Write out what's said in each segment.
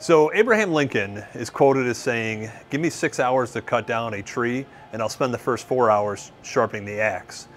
So Abraham Lincoln is quoted as saying, give me six hours to cut down a tree and I'll spend the first four hours sharpening the axe.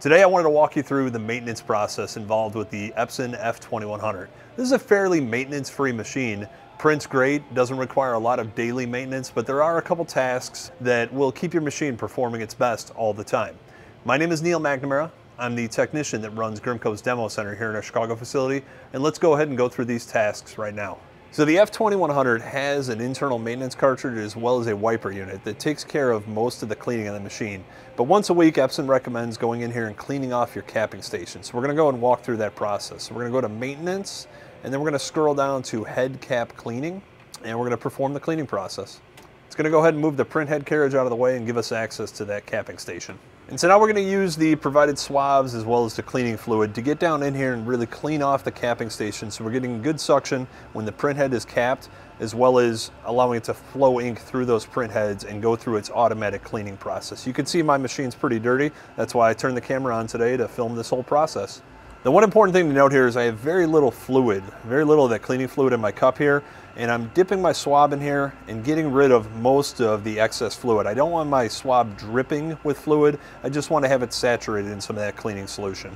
Today I wanted to walk you through the maintenance process involved with the Epson F2100. This is a fairly maintenance-free machine. Prints great, doesn't require a lot of daily maintenance, but there are a couple tasks that will keep your machine performing its best all the time. My name is Neil McNamara. I'm the technician that runs Grimco's Demo Center here in our Chicago facility, and let's go ahead and go through these tasks right now. So the F2100 has an internal maintenance cartridge as well as a wiper unit that takes care of most of the cleaning of the machine. But once a week, Epson recommends going in here and cleaning off your capping station. So we're gonna go and walk through that process. So we're gonna go to maintenance, and then we're gonna scroll down to head cap cleaning, and we're gonna perform the cleaning process. It's gonna go ahead and move the print head carriage out of the way and give us access to that capping station. And so now we're going to use the provided swabs as well as the cleaning fluid to get down in here and really clean off the capping station. So we're getting good suction when the print head is capped as well as allowing it to flow ink through those print heads and go through its automatic cleaning process. You can see my machine's pretty dirty. That's why I turned the camera on today to film this whole process. The one important thing to note here is I have very little fluid, very little of that cleaning fluid in my cup here, and I'm dipping my swab in here and getting rid of most of the excess fluid. I don't want my swab dripping with fluid, I just want to have it saturated in some of that cleaning solution.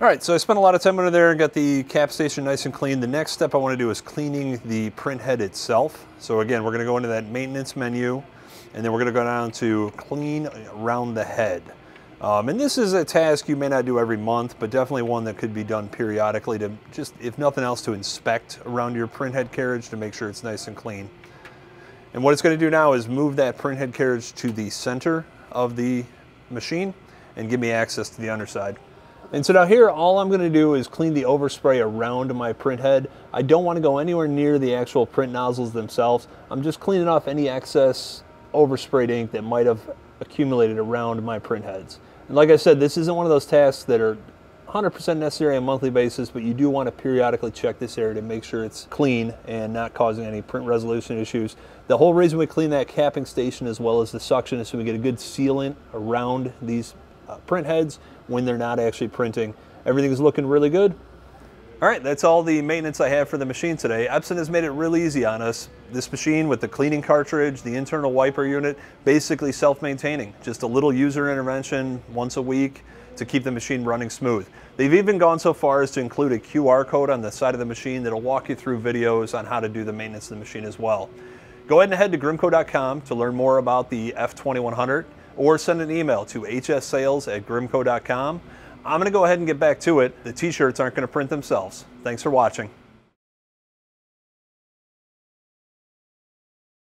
All right, so I spent a lot of time under there and got the cap station nice and clean. The next step I want to do is cleaning the print head itself. So again, we're going to go into that maintenance menu, and then we're going to go down to clean around the head. Um, and this is a task you may not do every month, but definitely one that could be done periodically to just, if nothing else, to inspect around your printhead carriage to make sure it's nice and clean. And what it's going to do now is move that printhead carriage to the center of the machine and give me access to the underside. And so now here, all I'm going to do is clean the overspray around my print head. I don't want to go anywhere near the actual print nozzles themselves. I'm just cleaning off any excess oversprayed ink that might have accumulated around my print heads. Like I said, this isn't one of those tasks that are 100% necessary on a monthly basis, but you do want to periodically check this area to make sure it's clean and not causing any print resolution issues. The whole reason we clean that capping station as well as the suction is so we get a good sealant around these uh, print heads when they're not actually printing. Everything's looking really good. All right, that's all the maintenance I have for the machine today. Epson has made it really easy on us. This machine with the cleaning cartridge, the internal wiper unit, basically self-maintaining. Just a little user intervention once a week to keep the machine running smooth. They've even gone so far as to include a QR code on the side of the machine that'll walk you through videos on how to do the maintenance of the machine as well. Go ahead and head to grimco.com to learn more about the F2100 or send an email to hssales at grimco.com. I'm going to go ahead and get back to it. The t-shirts aren't going to print themselves. Thanks for watching.